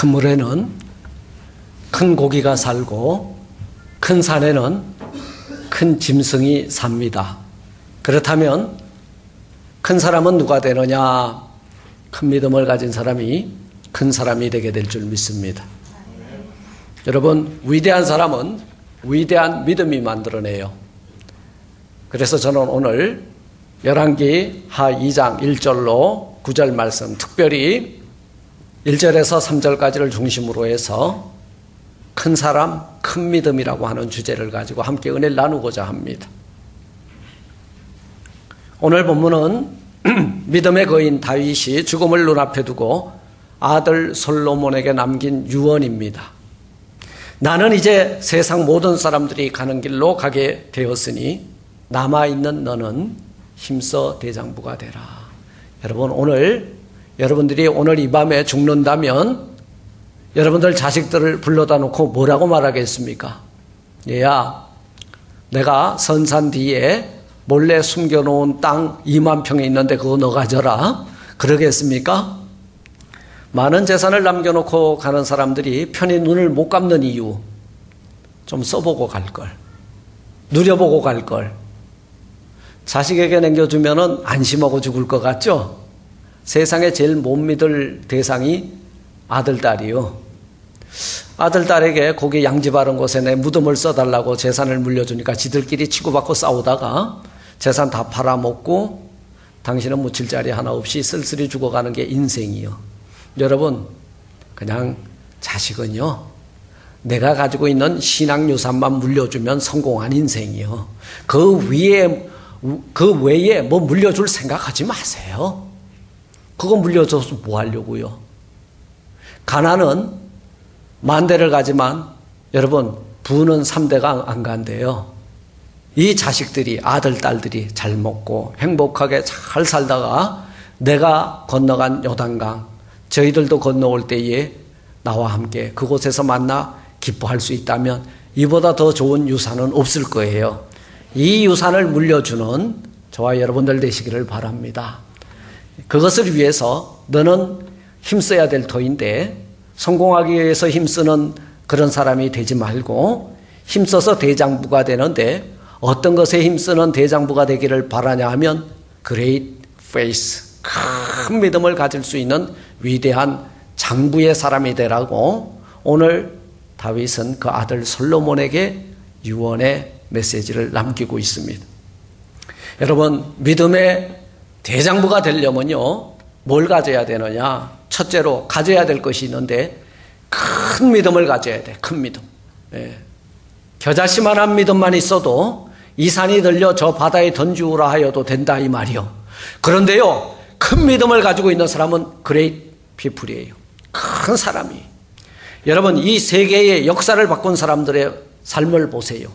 큰 물에는 큰 고기가 살고 큰 산에는 큰 짐승이 삽니다. 그렇다면 큰 사람은 누가 되느냐? 큰 믿음을 가진 사람이 큰 사람이 되게 될 줄 믿습니다. 여러분, 위대한 사람은 위대한 믿음이 만들어내요. 그래서 저는 오늘 열왕기 하 2장 1절로 9절 말씀 특별히 1절에서 3절까지를 중심으로 해서 큰 사람, 큰 믿음이라고 하는 주제를 가지고 함께 은혜를 나누고자 합니다. 오늘 본문은 믿음의 거인 다윗이 죽음을 눈앞에 두고 아들 솔로몬에게 남긴 유언입니다. 나는 이제 세상 모든 사람들이 가는 길로 가게 되었으니 남아있는 너는 힘써 대장부가 되라. 여러분, 오늘 여러분들이 오늘 이 밤에 죽는다면 여러분들 자식들을 불러다 놓고 뭐라고 말하겠습니까? 얘야, 내가 선산 뒤에 몰래 숨겨놓은 땅 2만 평에 있는데 그거 너 가져라. 그러겠습니까? 많은 재산을 남겨놓고 가는 사람들이 편히 눈을 못 감는 이유. 좀 써보고 갈 걸. 누려보고 갈 걸. 자식에게 남겨주면은 안심하고 죽을 것 같죠? 세상에 제일 못 믿을 대상이 아들, 딸이요. 아들, 딸에게 거기 양지 바른 곳에 내 무덤을 써달라고 재산을 물려주니까 지들끼리 치고받고 싸우다가 재산 다 팔아먹고 당신은 묻힐 자리 하나 없이 쓸쓸히 죽어가는 게 인생이요. 여러분, 그냥 자식은요, 내가 가지고 있는 신앙 유산만 물려주면 성공한 인생이요. 그 위에, 그 외에 뭐 물려줄 생각하지 마세요. 그거 물려줘서 뭐 하려고요? 가난은 만 대를 가지만 여러분, 부는 3대가 안 간대요. 이 자식들이 아들 딸들이 잘 먹고 행복하게 잘 살다가 내가 건너간 요단강 저희들도 건너올 때에 나와 함께 그곳에서 만나 기뻐할 수 있다면 이보다 더 좋은 유산은 없을 거예요. 이 유산을 물려주는 저와 여러분들 되시기를 바랍니다. 그것을 위해서 너는 힘써야 될 터인데 성공하기 위해서 힘쓰는 그런 사람이 되지 말고 힘써서 대장부가 되는데 어떤 것에 힘쓰는 대장부가 되기를 바라냐 하면 great faith, 큰 믿음을 가질 수 있는 위대한 장부의 사람이 되라고 오늘 다윗은 그 아들 솔로몬에게 유언의 메시지를 남기고 있습니다. 여러분, 믿음의 대장부가 되려면요, 뭘 가져야 되느냐? 첫째로 가져야 될 것이 있는데, 큰 믿음을 가져야 돼, 큰 믿음. 예. 겨자씨만한 믿음만 있어도 이 산이 들려 저 바다에 던지우라 하여도 된다 이 말이요. 그런데요, 큰 믿음을 가지고 있는 사람은 great people이에요. 큰 사람이. 여러분, 이 세계의 역사를 바꾼 사람들의 삶을 보세요.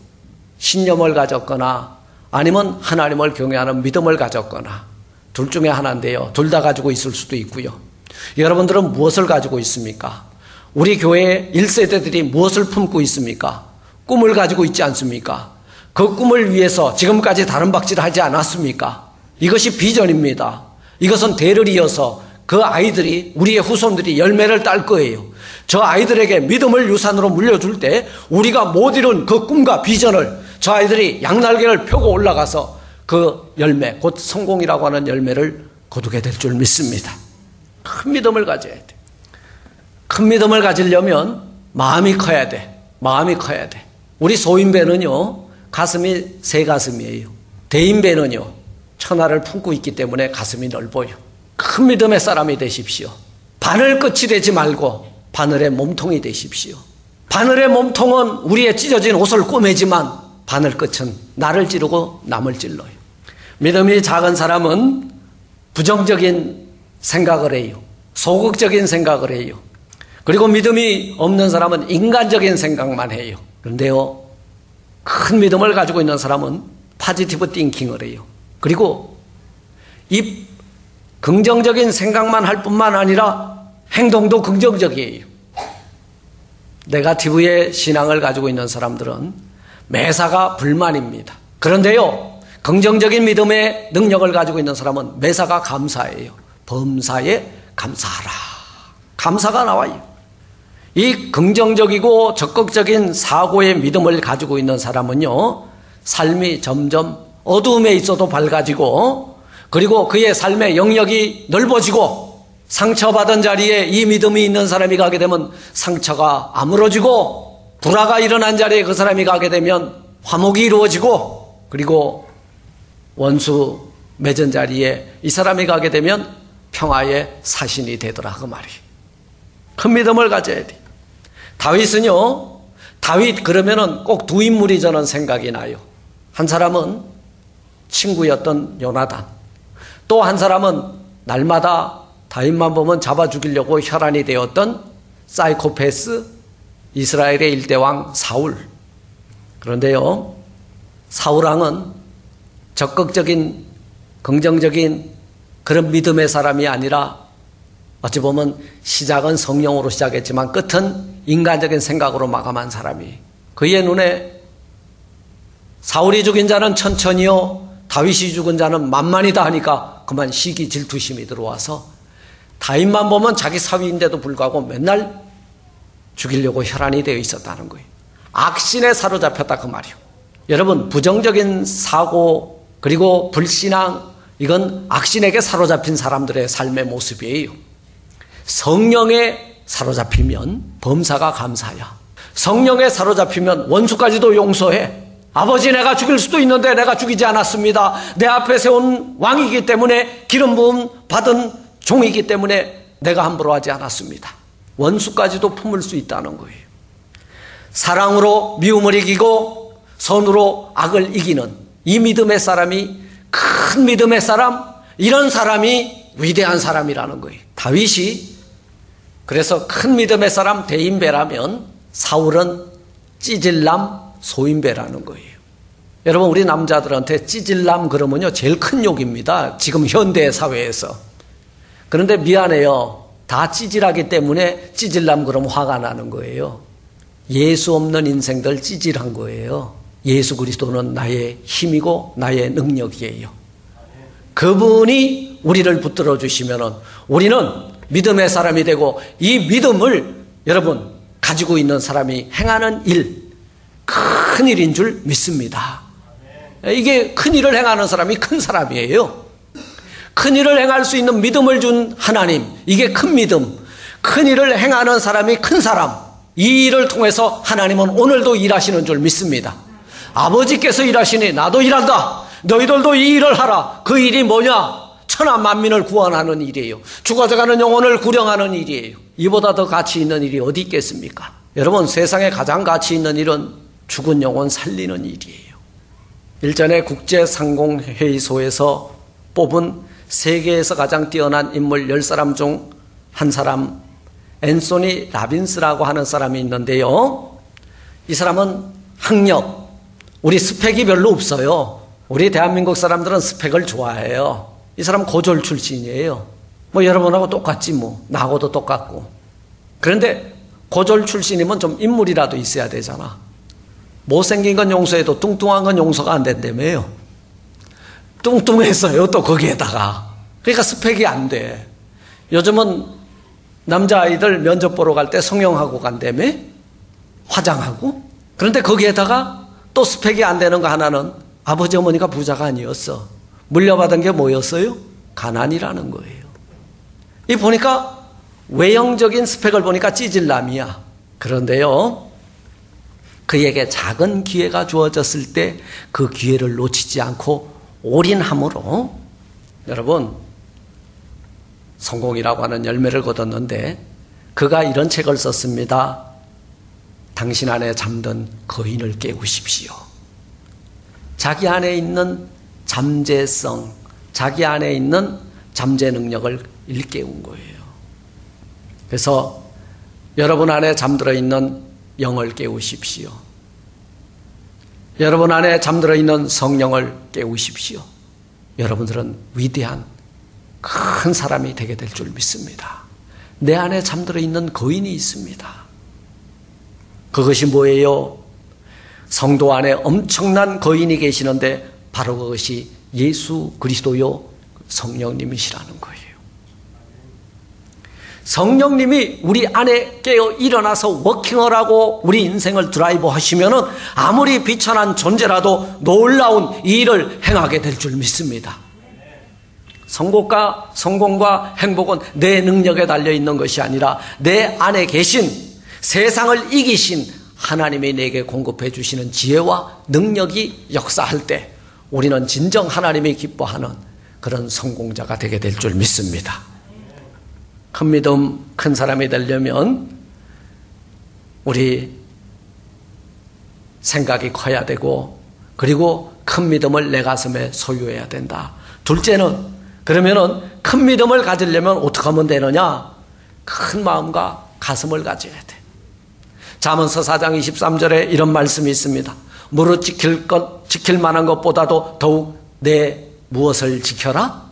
신념을 가졌거나 아니면 하나님을 경외하는 믿음을 가졌거나 둘 중에 하나인데요. 둘 다 가지고 있을 수도 있고요. 여러분들은 무엇을 가지고 있습니까? 우리 교회 1세대들이 무엇을 품고 있습니까? 꿈을 가지고 있지 않습니까? 그 꿈을 위해서 지금까지 다른 박질을 하지 않았습니까? 이것이 비전입니다. 이것은 대를 이어서 그 아이들이 우리의 후손들이 열매를 딸 거예요. 저 아이들에게 믿음을 유산으로 물려줄 때 우리가 못 이룬 그 꿈과 비전을 저 아이들이 양날개를 펴고 올라가서 그 열매, 곧 성공이라고 하는 열매를 거두게 될 줄 믿습니다. 큰 믿음을 가져야 돼. 큰 믿음을 가지려면 마음이 커야 돼. 마음이 커야 돼. 우리 소인배는요, 가슴이 새 가슴이에요. 대인배는요, 천하를 품고 있기 때문에 가슴이 넓어요. 큰 믿음의 사람이 되십시오. 바늘 끝이 되지 말고 바늘의 몸통이 되십시오. 바늘의 몸통은 우리의 찢어진 옷을 꼬매지만 바늘 끝은 나를 찌르고 남을 찔러요. 믿음이 작은 사람은 부정적인 생각을 해요. 소극적인 생각을 해요. 그리고 믿음이 없는 사람은 인간적인 생각만 해요. 그런데요, 큰 믿음을 가지고 있는 사람은 파지티브 띵킹을 해요. 그리고 이 긍정적인 생각만 할 뿐만 아니라 행동도 긍정적이에요. 네가티브의 신앙을 가지고 있는 사람들은 매사가 불만입니다. 그런데요, 긍정적인 믿음의 능력을 가지고 있는 사람은 매사가 감사예요. 범사에 감사하라. 감사가 나와요. 이 긍정적이고 적극적인 사고의 믿음을 가지고 있는 사람은요, 삶이 점점 어두움에 있어도 밝아지고, 그리고 그의 삶의 영역이 넓어지고, 상처받은 자리에 이 믿음이 있는 사람이 가게 되면 상처가 아물어지고, 불화가 일어난 자리에 그 사람이 가게 되면 화목이 이루어지고, 그리고 원수 맺은 자리에 이 사람이 가게 되면 평화의 사신이 되더라 그 말이. 큰 믿음을 가져야 돼. 다윗은요. 다윗 그러면은 꼭 두 인물이 저는 생각이 나요. 한 사람은 친구였던 요나단. 또 한 사람은 날마다 다윗만 보면 잡아 죽이려고 혈안이 되었던 사이코패스 이스라엘의 일대왕 사울. 그런데요. 사울왕은 적극적인 긍정적인 그런 믿음의 사람이 아니라 어찌 보면 시작은 성령으로 시작했지만 끝은 인간적인 생각으로 마감한 사람이 그의 눈에 사울이 죽인 자는 천천히요 다윗이 죽은 자는 만만이다 하니까 그만 시기 질투심이 들어와서 다윗만 보면 자기 사위인데도 불구하고 맨날 죽이려고 혈안이 되어 있었다는 거예요. 악신에 사로잡혔다 그 말이요. 여러분 부정적인 사고 그리고 불신앙 이건 악신에게 사로잡힌 사람들의 삶의 모습이에요. 성령에 사로잡히면 범사가 감사야. 성령에 사로잡히면 원수까지도 용서해. 아버지 내가 죽일 수도 있는데 내가 죽이지 않았습니다. 내 앞에 세운 왕이기 때문에 기름 부음 받은 종이기 때문에 내가 함부로 하지 않았습니다. 원수까지도 품을 수 있다는 거예요. 사랑으로 미움을 이기고 선으로 악을 이기는 이 믿음의 사람이 큰 믿음의 사람, 이런 사람이 위대한 사람이라는 거예요. 다윗이 그래서 큰 믿음의 사람 대인배라면 사울은 찌질남 소인배라는 거예요. 여러분 우리 남자들한테 찌질남 그러면요 제일 큰 욕입니다. 지금 현대 사회에서. 그런데 미안해요. 다 찌질하기 때문에 찌질남 그러면 화가 나는 거예요. 예수 없는 인생들 찌질한 거예요. 예수 그리스도는 나의 힘이고 나의 능력이에요. 그분이 우리를 붙들어 주시면 우리는 믿음의 사람이 되고 이 믿음을 여러분 가지고 있는 사람이 행하는 일, 큰 일인 줄 믿습니다. 이게 큰 일을 행하는 사람이 큰 사람이에요. 큰 일을 행할 수 있는 믿음을 준 하나님, 이게 큰 믿음. 큰 일을 행하는 사람이 큰 사람. 이 일을 통해서 하나님은 오늘도 일하시는 줄 믿습니다. 아버지께서 일하시니 나도 일한다. 너희들도 이 일을 하라. 그 일이 뭐냐? 천하 만민을 구원하는 일이에요. 죽어져가는 영혼을 구령하는 일이에요. 이보다 더 가치 있는 일이 어디 있겠습니까? 여러분 세상에 가장 가치 있는 일은 죽은 영혼 살리는 일이에요. 일전에 국제상공회의소에서 뽑은 세계에서 가장 뛰어난 인물 10사람 중 한 사람 앤소니 라빈스라고 하는 사람이 있는데요. 이 사람은 학력, 우리 스펙이 별로 없어요. 우리 대한민국 사람들은 스펙을 좋아해요. 이 사람 고졸 출신이에요. 뭐 여러분하고 똑같지 뭐. 나하고도 똑같고. 그런데 고졸 출신이면 좀 인물이라도 있어야 되잖아. 못생긴 건 용서해도 뚱뚱한 건 용서가 안 된다며요. 뚱뚱했어요, 또 거기에다가. 그러니까 스펙이 안 돼. 요즘은 남자아이들 면접 보러 갈 때 성형하고 간다며? 화장하고? 그런데 거기에다가 또 스펙이 안 되는 거 하나는 아버지 어머니가 부자가 아니었어. 물려받은 게 뭐였어요? 가난이라는 거예요. 이 보니까 외형적인 스펙을 보니까 찌질남이야. 그런데요, 그에게 작은 기회가 주어졌을 때 그 기회를 놓치지 않고 올인함으로 여러분 성공이라고 하는 열매를 거뒀는데 그가 이런 책을 썼습니다. 당신 안에 잠든 거인을 깨우십시오. 자기 안에 있는 잠재성, 자기 안에 있는 잠재 능력을 일깨운 거예요. 그래서 여러분 안에 잠들어 있는 영을 깨우십시오. 여러분 안에 잠들어 있는 성령을 깨우십시오. 여러분들은 위대한 큰 사람이 되게 될 줄 믿습니다. 내 안에 잠들어 있는 거인이 있습니다. 그것이 뭐예요? 성도 안에 엄청난 거인이 계시는데 바로 그것이 예수 그리스도요 성령님이시라는 거예요. 성령님이 우리 안에 깨어 일어나서 워킹을 하고 우리 인생을 드라이브 하시면은 아무리 비천한 존재라도 놀라운 일을 행하게 될 줄 믿습니다. 성공과, 성공과 행복은 내 능력에 달려 있는 것이 아니라 내 안에 계신 세상을 이기신 하나님이 내게 공급해 주시는 지혜와 능력이 역사할 때 우리는 진정 하나님이 기뻐하는 그런 성공자가 되게 될 줄 믿습니다. 큰 믿음, 큰 사람이 되려면 우리 생각이 커야 되고 그리고 큰 믿음을 내 가슴에 소유해야 된다. 둘째는 그러면은 큰 믿음을 가지려면 어떻게 하면 되느냐? 큰 마음과 가슴을 가져야 돼. 잠언서 4장 23절에 이런 말씀이 있습니다. 무릇 지킬 것, 지킬 만한 것보다도 더욱 내 무엇을 지켜라?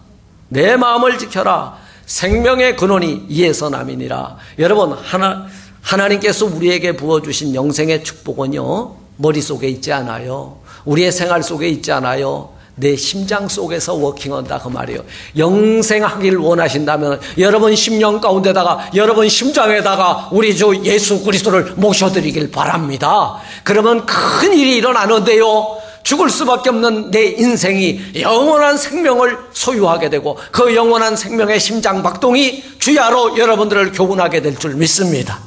내 마음을 지켜라. 생명의 근원이 이에서 남이니라. 여러분, 하나, 하나님께서 우리에게 부어주신 영생의 축복은요, 머릿속에 있지 않아요. 우리의 생활 속에 있지 않아요. 내 심장 속에서 워킹한다 그 말이에요. 영생하길 원하신다면 여러분 심령 가운데다가 여러분 심장에다가 우리 주 예수 그리스도를 모셔드리길 바랍니다. 그러면 큰 일이 일어나는데요. 죽을 수밖에 없는 내 인생이 영원한 생명을 소유하게 되고 그 영원한 생명의 심장 박동이 주야로 여러분들을 교훈하게 될 줄 믿습니다.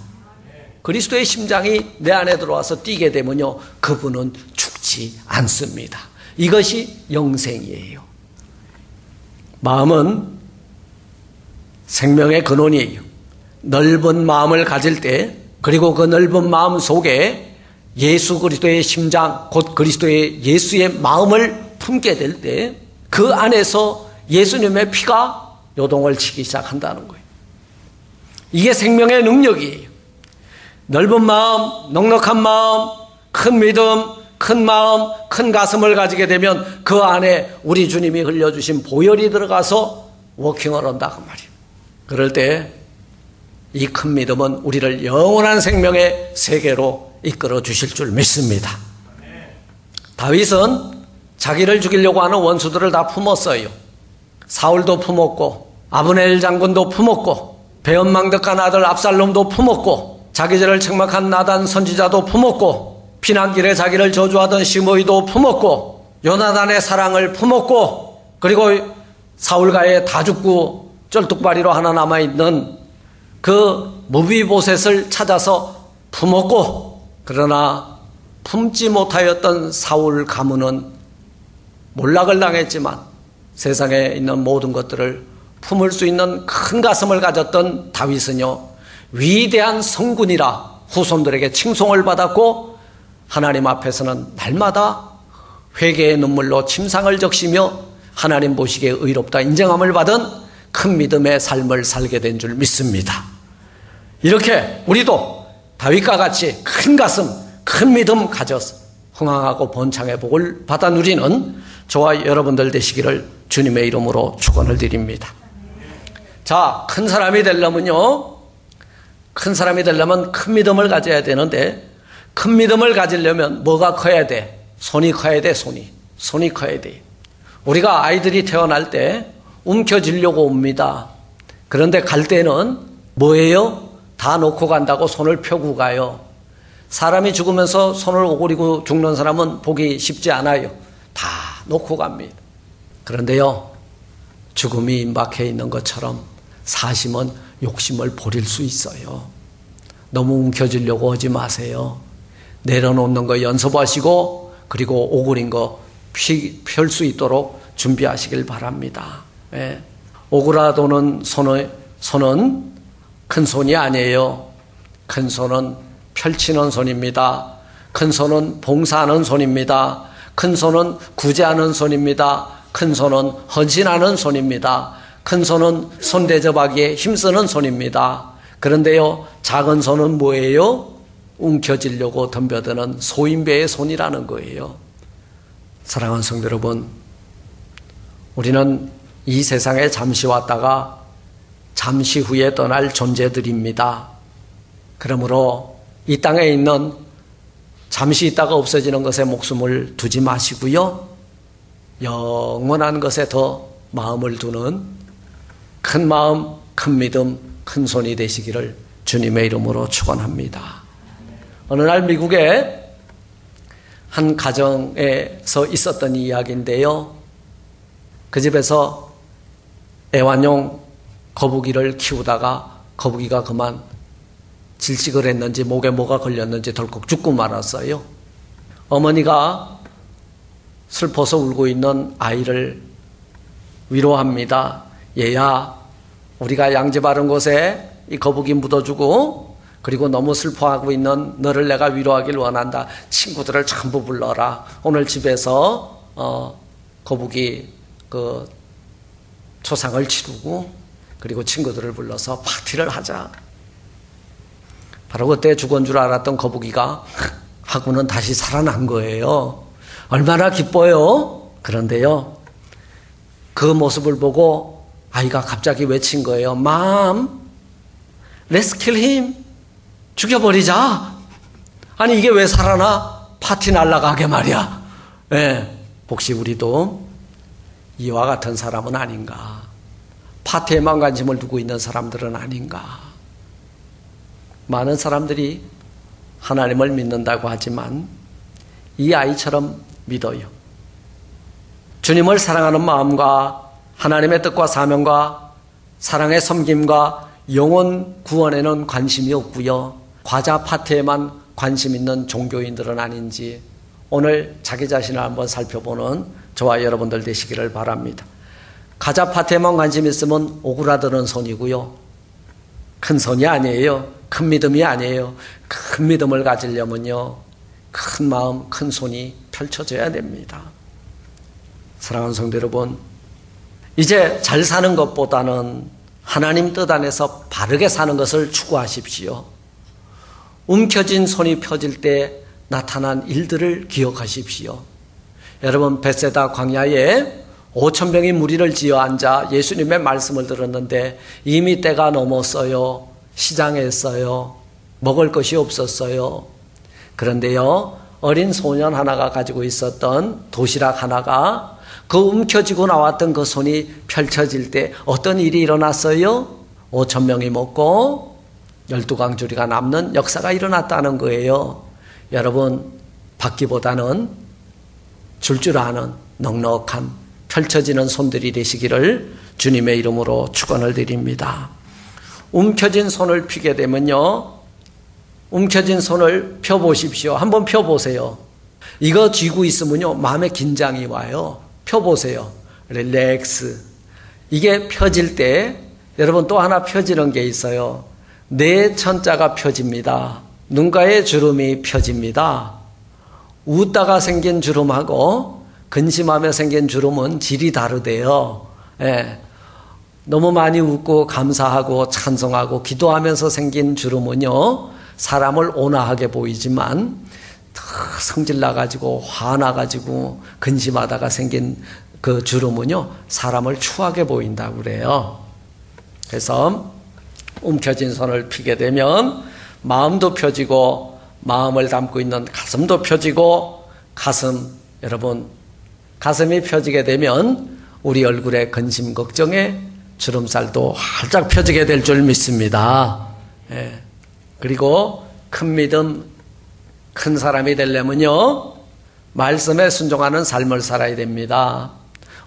그리스도의 심장이 내 안에 들어와서 뛰게 되면요. 그분은 죽지 않습니다. 이것이 영생이에요. 마음은 생명의 근원이에요. 넓은 마음을 가질 때, 그리고 그 넓은 마음 속에 예수 그리스도의 심장, 곧 그리스도의 예수의 마음을 품게 될 때, 그 안에서 예수님의 피가 요동을 치기 시작한다는 거예요. 이게 생명의 능력이에요. 넓은 마음, 넉넉한 마음, 큰 믿음, 큰 마음, 큰 가슴을 가지게 되면 그 안에 우리 주님이 흘려주신 보혈이 들어가서 워킹을 한다 그 말이에요. 그럴 때 이 큰 믿음은 우리를 영원한 생명의 세계로 이끌어 주실 줄 믿습니다. 다윗은 자기를 죽이려고 하는 원수들을 다 품었어요. 사울도 품었고 아브넬 장군도 품었고 배은망덕한 아들 압살롬도 품었고 자기 죄를 책망한 나단 선지자도 품었고 피난길에 자기를 저주하던 시므이도 품었고 요나단의 사랑을 품었고 그리고 사울가에 다 죽고 쩔뚝바리로 하나 남아 있는 그 무비보셋을 찾아서 품었고 그러나 품지 못하였던 사울 가문은 몰락을 당했지만 세상에 있는 모든 것들을 품을 수 있는 큰 가슴을 가졌던 다윗은요 위대한 성군이라 후손들에게 칭송을 받았고 하나님 앞에서는 날마다 회개의 눈물로 침상을 적시며 하나님 보시기에 의롭다 인정함을 받은 큰 믿음의 삶을 살게 된 줄 믿습니다. 이렇게 우리도 다윗과 같이 큰 가슴, 큰 믿음 가져서 흥황하고 번창의 복을 받아 누리는 저와 여러분들 되시기를 주님의 이름으로 축원을 드립니다. 자, 큰 사람이 되려면요. 큰 사람이 되려면 큰 믿음을 가져야 되는데 큰 믿음을 가지려면 뭐가 커야 돼? 손이 커야 돼, 손이. 손이 커야 돼. 우리가 아이들이 태어날 때 움켜쥐려고 옵니다. 그런데 갈 때는 뭐예요? 다 놓고 간다고 손을 펴고 가요. 사람이 죽으면서 손을 오그리고 죽는 사람은 보기 쉽지 않아요. 다 놓고 갑니다. 그런데요, 죽음이 임박해 있는 것처럼 사심은 욕심을 버릴 수 있어요. 너무 움켜쥐려고 하지 마세요. 내려놓는 거 연습하시고 그리고 오그린 거 펼 수 있도록 준비하시길 바랍니다. 예. 오그라도는 손은, 손은 큰 손이 아니에요. 큰 손은 펼치는 손입니다. 큰 손은 봉사하는 손입니다. 큰 손은 구제하는 손입니다. 큰 손은 헌신하는 손입니다. 큰 손은 손 대접하기에 힘쓰는 손입니다. 그런데요, 작은 손은 뭐예요? 움켜쥐려고 덤벼드는 소인배의 손이라는 거예요. 사랑하는 성도 여러분, 우리는 이 세상에 잠시 왔다가 잠시 후에 떠날 존재들입니다. 그러므로 이 땅에 있는 잠시 있다가 없어지는 것에 목숨을 두지 마시고요. 영원한 것에 더 마음을 두는 큰 마음, 큰 믿음, 큰 손이 되시기를 주님의 이름으로 축원합니다. 어느 날 미국에 한 가정에서 있었던 이야기인데요. 그 집에서 애완용 거북이를 키우다가 거북이가 그만 질식을 했는지 목에 뭐가 걸렸는지 덜컥 죽고 말았어요. 어머니가 슬퍼서 울고 있는 아이를 위로합니다. 얘야, 우리가 양지 바른 곳에 이 거북이 묻어주고 그리고 너무 슬퍼하고 있는 너를 내가 위로하길 원한다. 친구들을 전부 불러라. 오늘 집에서 어, 거북이 그 초상을 치르고 그리고 친구들을 불러서 파티를 하자. 바로 그때 죽은 줄 알았던 거북이가 하고는 다시 살아난 거예요. 얼마나 기뻐요? 그런데요. 그 모습을 보고 아이가 갑자기 외친 거예요. 맘, let's kill him. 죽여버리자. 아니, 이게 왜 살아나? 파티 날라가게 말이야. 예. 네, 혹시 우리도 이와 같은 사람은 아닌가? 파티에만 관심을 두고 있는 사람들은 아닌가? 많은 사람들이 하나님을 믿는다고 하지만 이 아이처럼 믿어요. 주님을 사랑하는 마음과 하나님의 뜻과 사명과 사랑의 섬김과 영혼 구원에는 관심이 없고요. 과자 파티에만 관심 있는 종교인들은 아닌지 오늘 자기 자신을 한번 살펴보는 저와 여러분들 되시기를 바랍니다. 과자 파티에만 관심 있으면 오그라드는 손이고요. 큰 손이 아니에요. 큰 믿음이 아니에요. 큰 믿음을 가지려면요. 큰 마음, 큰 손이 펼쳐져야 됩니다. 사랑하는 성도 여러분, 이제 잘 사는 것보다는 하나님 뜻 안에서 바르게 사는 것을 추구하십시오. 움켜진 손이 펴질 때 나타난 일들을 기억하십시오. 여러분, 베세다 광야에 5천 명이 무리를 지어 앉아 예수님의 말씀을 들었는데 이미 때가 넘었어요. 시장했어요. 먹을 것이 없었어요. 그런데요, 어린 소년 하나가 가지고 있었던 도시락 하나가 그 움켜쥐고 나왔던 그 손이 펼쳐질 때 어떤 일이 일어났어요? 5천 명이 먹고 12강주리가 남는 역사가 일어났다는 거예요. 여러분, 받기보다는 줄줄 줄 아는 넉넉한 펼쳐지는 손들이 되시기를 주님의 이름으로 축원을 드립니다. 움켜진 손을 피게 되면요. 움켜진 손을 펴 보십시오. 한번 펴 보세요. 이거 쥐고 있으면요. 마음에 긴장이 와요. 펴 보세요. 릴렉스. 이게 펴질 때 여러분 또 하나 펴지는 게 있어요. 내 천자가 펴집니다. 눈가의 주름이 펴집니다. 웃다가 생긴 주름하고 근심하며 생긴 주름은 질이 다르대요. 예. 너무 많이 웃고 감사하고 찬송하고 기도하면서 생긴 주름은요, 사람을 온화하게 보이지만, 더 성질 나가지고, 화나가지고, 근심하다가 생긴 그 주름은요, 사람을 추하게 보인다고 그래요. 그래서, 움켜진 손을 피게 되면, 마음도 펴지고, 마음을 담고 있는 가슴도 펴지고, 가슴, 여러분, 가슴이 펴지게 되면, 우리 얼굴에 근심, 걱정에 주름살도 활짝 펴지게 될 줄 믿습니다. 예. 그리고 큰 믿음, 큰 사람이 되려면요, 말씀에 순종하는 삶을 살아야 됩니다.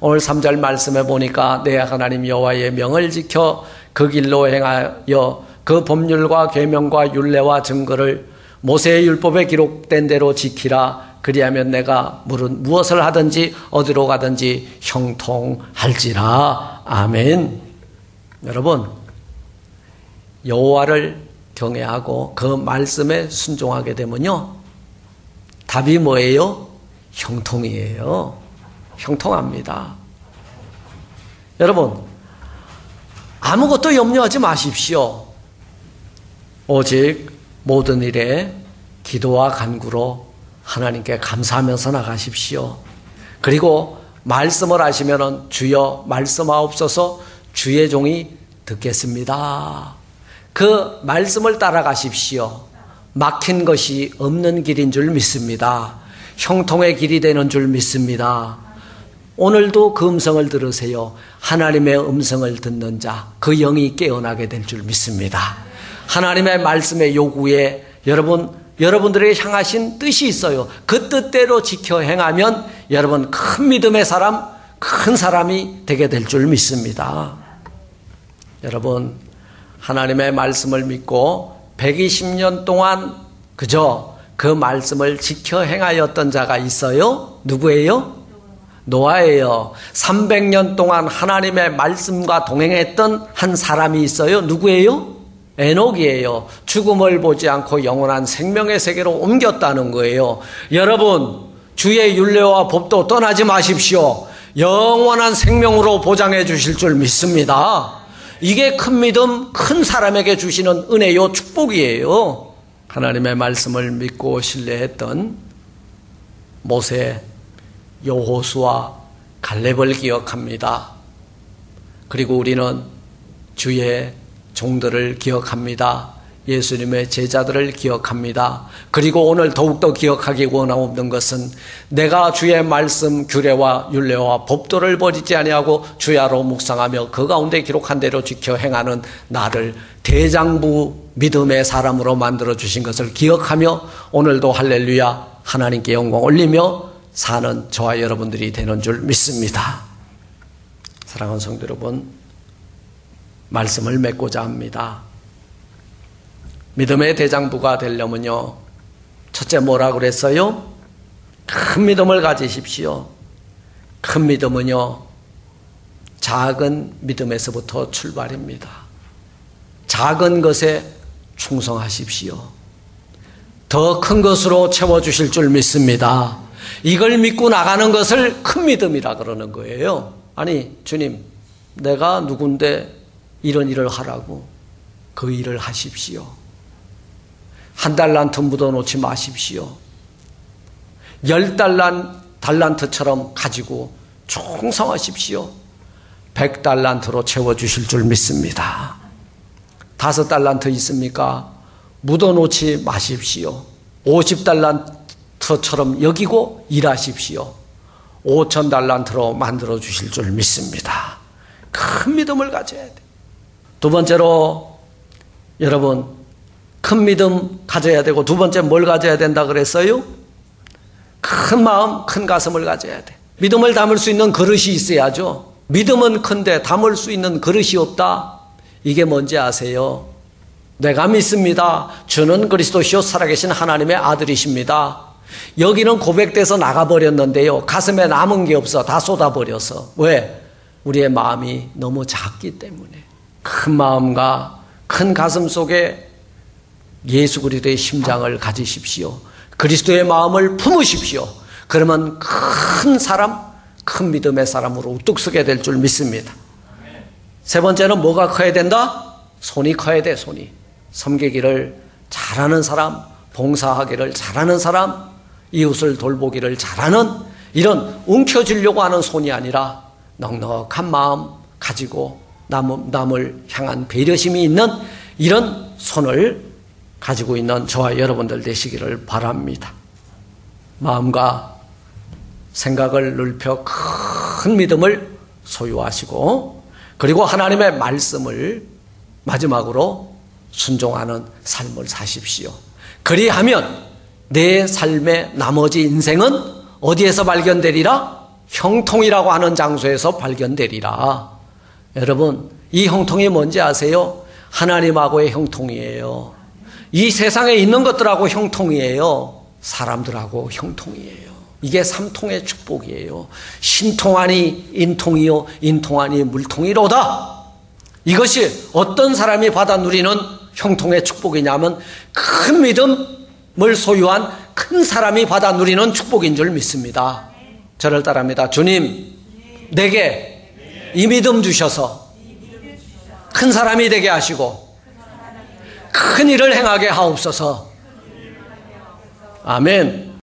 오늘 3절 말씀에 보니까 내 하나님 여호와의 명을 지켜 그 길로 행하여 그 법률과 계명과 율례와 증거를 모세의 율법에 기록된 대로 지키라 그리하면 내가 무엇을 하든지 어디로 가든지 형통할지라. 아멘. 여러분, 여호와를 경외하고 그 말씀에 순종하게 되면요. 답이 뭐예요? 형통이에요. 형통합니다. 여러분, 아무것도 염려하지 마십시오. 오직 모든 일에 기도와 간구로 하나님께 감사하면서 나가십시오. 그리고 말씀을 하시면은 주여 말씀하옵소서 주의 종이 듣겠습니다. 그 말씀을 따라가십시오. 막힌 것이 없는 길인 줄 믿습니다. 형통의 길이 되는 줄 믿습니다. 오늘도 그 음성을 들으세요. 하나님의 음성을 듣는 자, 그 영이 깨어나게 될 줄 믿습니다. 하나님의 말씀의 요구에 여러분, 여러분들에게 향하신 뜻이 있어요. 그 뜻대로 지켜 행하면 여러분 큰 믿음의 사람, 큰 사람이 되게 될 줄 믿습니다. 여러분, 하나님의 말씀을 믿고 120년 동안 그저 그 말씀을 지켜 행하였던 자가 있어요? 누구예요? 노아예요. 300년 동안 하나님의 말씀과 동행했던 한 사람이 있어요. 누구예요? 에녹이에요. 죽음을 보지 않고 영원한 생명의 세계로 옮겼다는 거예요. 여러분, 주의 윤례와 법도 떠나지 마십시오. 영원한 생명으로 보장해 주실 줄 믿습니다. 이게 큰 믿음, 큰 사람에게 주시는 은혜요, 축복이에요. 하나님의 말씀을 믿고 신뢰했던 모세, 여호수와 갈렙을 기억합니다. 그리고 우리는 주의 종들을 기억합니다. 예수님의 제자들을 기억합니다. 그리고 오늘 더욱더 기억하기 원하는 것은 내가 주의 말씀 규례와 율례와 법도를 버리지 아니하고 주야로 묵상하며 그 가운데 기록한 대로 지켜 행하는 나를 대장부 믿음의 사람으로 만들어 주신 것을 기억하며 오늘도 할렐루야 하나님께 영광 올리며 사는 저와 여러분들이 되는 줄 믿습니다. 사랑하는 성도 여러분, 말씀을 맺고자 합니다. 믿음의 대장부가 되려면요. 첫째 뭐라 그랬어요? 큰 믿음을 가지십시오. 큰 믿음은요. 작은 믿음에서부터 출발입니다. 작은 것에 충성하십시오. 더 큰 것으로 채워주실 줄 믿습니다. 이걸 믿고 나가는 것을 큰 믿음이라 그러는 거예요. 아니, 주님, 내가 누군데 이런 일을 하라고 그 일을 하십시오. 한 달란트 묻어 놓지 마십시오. 열 달란, 달란트처럼 가지고 충성하십시오. 백 달란트로 채워주실 줄 믿습니다. 다섯 달란트 있습니까? 묻어 놓지 마십시오. 오십 달란트처럼 여기고 일하십시오. 오천 달란트로 만들어 주실 줄 믿습니다. 큰 믿음을 가져야 돼. 두 번째로 여러분 큰 믿음 가져야 되고 두 번째 뭘 가져야 된다 그랬어요? 큰 마음, 큰 가슴을 가져야 돼. 믿음을 담을 수 있는 그릇이 있어야죠. 믿음은 큰데 담을 수 있는 그릇이 없다. 이게 뭔지 아세요? 내가 믿습니다. 주는 그리스도시요 살아계신 하나님의 아들이십니다. 여기는 고백돼서 나가버렸는데요. 가슴에 남은 게 없어. 다 쏟아버려서. 왜? 우리의 마음이 너무 작기 때문에. 큰 마음과 큰 가슴 속에 예수 그리스도의 심장을 가지십시오. 그리스도의 마음을 품으십시오. 그러면 큰 사람, 큰 믿음의 사람으로 우뚝 서게 될 줄 믿습니다. 세 번째는 뭐가 커야 된다? 손이 커야 돼, 손이. 섬기기를 잘하는 사람, 봉사하기를 잘하는 사람, 이웃을 돌보기를 잘하는 이런 움켜쥐려고 하는 손이 아니라 넉넉한 마음 가지고 남, 남을 향한 배려심이 있는 이런 손을 가지고 있는 저와 여러분들 되시기를 바랍니다. 마음과 생각을 넓혀 큰 믿음을 소유하시고 그리고 하나님의 말씀을 마지막으로 순종하는 삶을 사십시오. 그리하면 내 삶의 나머지 인생은 어디에서 발견되리라? 형통이라고 하는 장소에서 발견되리라. 여러분, 이 형통이 뭔지 아세요? 하나님하고의 형통이에요. 이 세상에 있는 것들하고 형통이에요. 사람들하고 형통이에요. 이게 삼통의 축복이에요. 신통하니 인통이요, 인통하니 물통이로다. 이것이 어떤 사람이 받아 누리는 형통의 축복이냐면 큰 믿음을 소유한 큰 사람이 받아 누리는 축복인 줄 믿습니다. 저를 따릅니다. 주님, 내게 이 믿음 주셔서 큰 사람이 되게 하시고 큰 일을 행하게 하옵소서. 아멘.